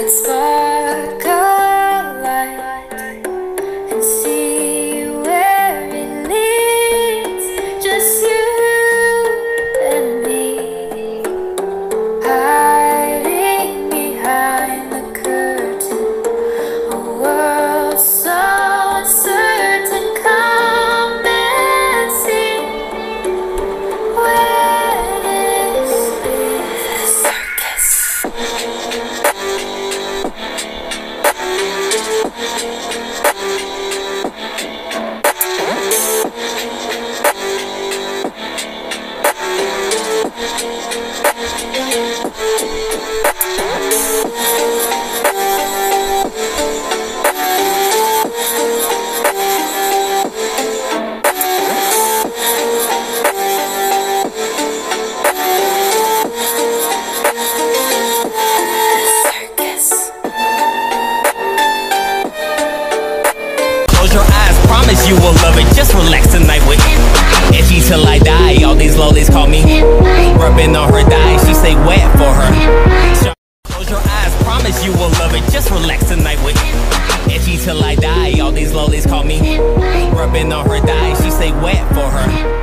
could spark a light and see where it leads, just you and me, hiding behind the curtain, a world so uncertain. Come and see where this is. Circus. You will love it. Just relax tonight with All these lollies call me rubbing on her thigh. She say wet for her. Close your eyes, promise you will love it. Just relax tonight with Itchy till I die. All these lollies call me rubbing on her thigh. She say wet for her.